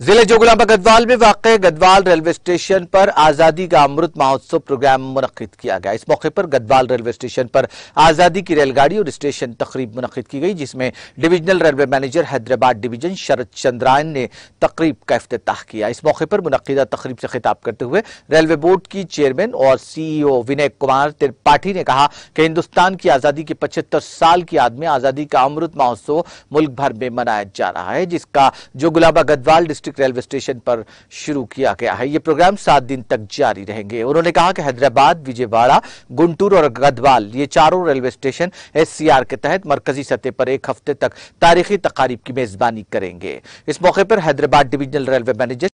ज़िले जोगुलाबा गढ़वाल में वाक़ गढ़वाल रेलवे स्टेशन पर आज़ादी का अमृत महोत्सव प्रोग्राम मुनद किया गया। इस मौके पर गदवाल रेलवे स्टेशन पर आज़ादी की रेलगाड़ी और स्टेशन तकरीब मुनद की गई, जिसमें divisional railway manager Hyderabad division Sharad Chandrayan ने तकरीब का अफ्ताह किया। इस मौके पर मुनदा तकरीब से खिताब करते हुए रेलवे बोर्ड की चेयरमैन और सीईओ विनय कुमार त्रिपाठी ने कहा कि हिंदुस्तान की आज़ादी के पचहत्तर साल की याद में आज़ादी का अमृत महोत्सव मुल्क भर में मनाया जा रहा है, जिसका जो Gulaba Gadwal district district railway station पर शुरू किया गया है। ये प्रोग्राम सात दिन तक जारी रहेंगे। उन्होंने कहा कि हैदराबाद, विजयवाड़ा, गुंटूर और गदवाल ये चारों रेलवे स्टेशन एससीआर के तहत मरकजी सतह पर एक हफ़्ते तक तारीखी तकारीब की मेजबानी करेंगे। इस मौके पर हैदराबाद डिवीजनल रेलवे मैनेजर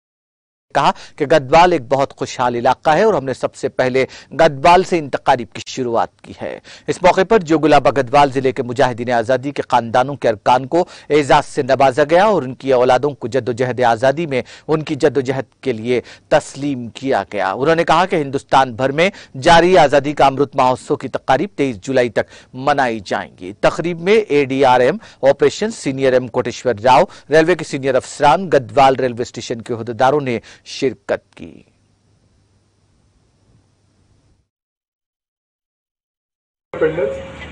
कहा कि गदवाल एक बहुत खुशहाल इलाका है और हमने सबसे पहले गदवाल से इन तकारीब की शुरुआत की है। इस मौके पर जो गुलाबा गदवाल ज़िले के मुजाहिदीन आज़ादी के खानदानों के अरकान को एजाज से नवाजा गया और उनकी औलादों को जद्दोजहद आज़ादी में उनकी जद्दोजहद के लिए तस्लीम किया गया। उन्होंने कहा कि हिंदुस्तान भर में जारी आज़ादी का अमृत महोत्सव की तकारीब तेईस जुलाई तक मनाई जाएँगी। तकरीब में A D R M operation senior M Koteswara Rao, railway के सीनियर अफसरान, गदवाल रेलवे स्टेशन के अहदेदारों ने शिरकत की।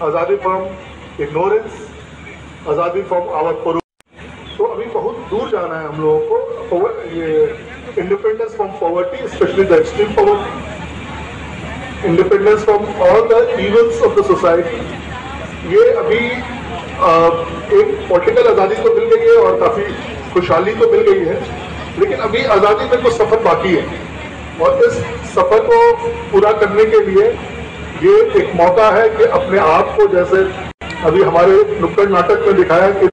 आज़ादी फ्रॉम इग्नोरेंस आज़ादी फ्रॉम आवर तो अभी बहुत दूर जाना है हम लोगों को ये independence from poverty specially the extreme poverty independence from all the events of the society ये अभी आ, एक पॉलिटिकल आज़ादी तो मिल गई है और काफ़ी खुशहाली तो मिल गई है। लेकिन अभी आज़ादी में कुछ सफ़र बाकी है। और इस सफ़र को पूरा करने के लिए ये एक मौका है कि अपने आप को जैसे अभी हमारे नुक्कड़ नाटक में दिखाया कि